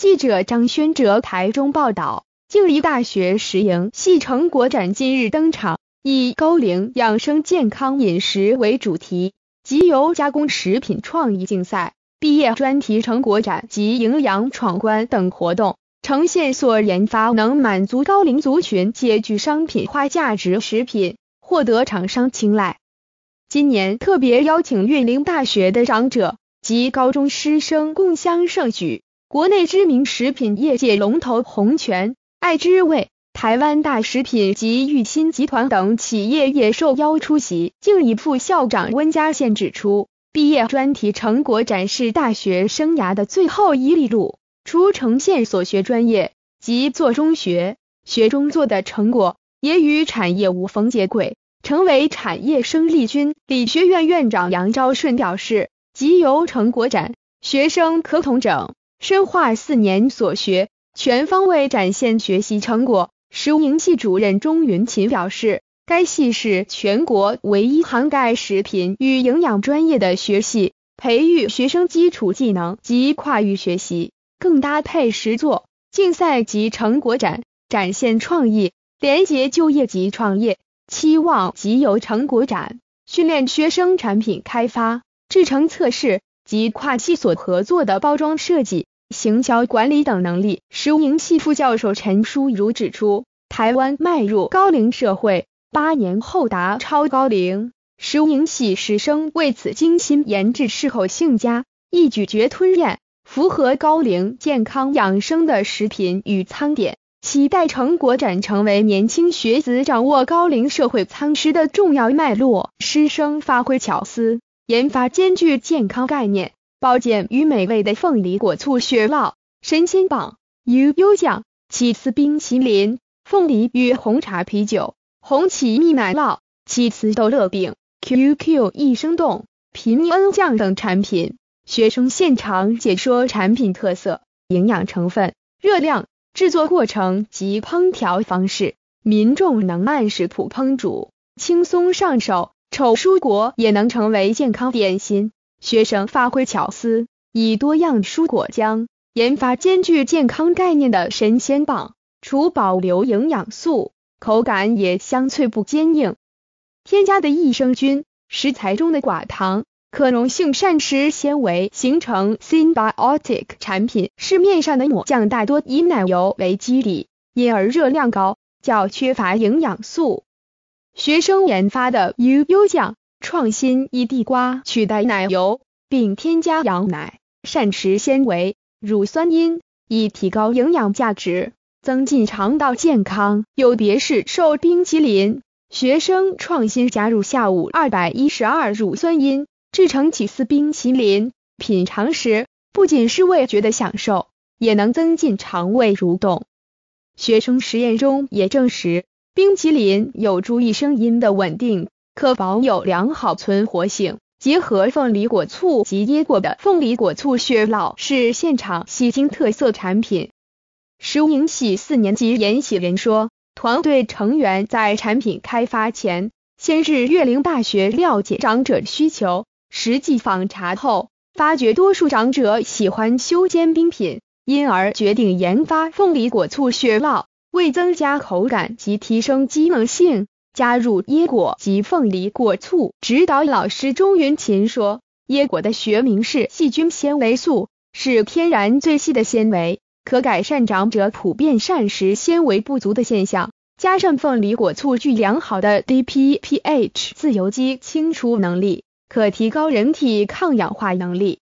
记者张轩哲台中报道，静宜大学食营系成果展今日登场，以高龄养生健康饮食为主题，集邮加工食品创意竞赛、毕业专题成果展及营养闯关等活动，呈现所研发能满足高龄族群皆具商品化价值食品，获得厂商青睐。今年特别邀请岳林大学的长者及高中师生共襄盛举。国内知名食品业界龙头红泉、爱之味、台湾大食品及裕新集团等企业也受邀出席。敬一副校长温家宪指出，毕业专题成果展示大学生涯的最后一里路，除呈现所学专业及做中学、学中做的成果，也与产业无缝接轨，成为产业生力军。理学院院长杨昭顺表示，集邮成果展，学生可统整。深化四年所学，全方位展现学习成果。食营系主任钟云琴表示，该系是全国唯一涵盖食品与营养专业的学系，培育学生基础技能及跨域学习，更搭配实作竞赛及成果展，展现创意，连结就业及创业。期望即由成果展训练学生产品开发、制成测试及跨系所合作的包装设计。行销管理等能力。食营系副教授陈淑如指出，台湾迈入高龄社会，八年后达超高龄，食营系师生为此精心研制适口性佳、易咀嚼吞咽、符合高龄健康养生的食品与餐点，期待成果展成为年轻学子掌握高龄社会餐食的重要脉络。师生发挥巧思，研发兼具健康概念。保健与美味的凤梨果醋雪酪、神仙棒、悠悠酱、起司冰淇淋、凤梨与红茶啤酒、红旗蜜奶酪、起司豆乐饼、QQ 益生冻、平安酱等产品。学生现场解说产品特色、营养成分、热量、制作过程及烹调方式，民众能按食谱烹煮，轻松上手。丑蔬果也能成为健康点心。学生发挥巧思，以多样蔬果浆研发兼具健康概念的神仙棒，除保留营养素，口感也香脆不坚硬。添加的益生菌、食材中的寡糖、可溶性膳食纤维形成 symbiotic 产品。市面上的抹酱大多以奶油为基底，因而热量高，较缺乏营养素。学生研发的 U U 酱。创新以地瓜取代奶油，并添加羊奶、膳食纤维、乳酸因，以提高营养价值，增进肠道健康。有别是瘦冰淇淋，学生创新加入下午二百一十二乳酸因，制成起司冰淇淋。品尝时不仅是味觉的享受，也能增进肠胃蠕动。学生实验中也证实，冰淇淋有助益声音的稳定。可保有良好存活性。结合凤梨果醋及椰果的凤梨果醋雪酪是现场吸睛特色产品。食营系四年级研习人说，团队成员在产品开发前，先至岳林大学了解长者需求，实际访查后，发觉多数长者喜欢修煎冰品，因而决定研发凤梨果醋雪酪，为增加口感及提升机能性。加入椰果及凤梨果醋。指导老师钟云琴说，椰果的学名是细菌纤维素，是天然最细的纤维，可改善长者普遍膳食纤维不足的现象。加上凤梨果醋具良好的 DPPH 自由基清除能力，可提高人体抗氧化能力。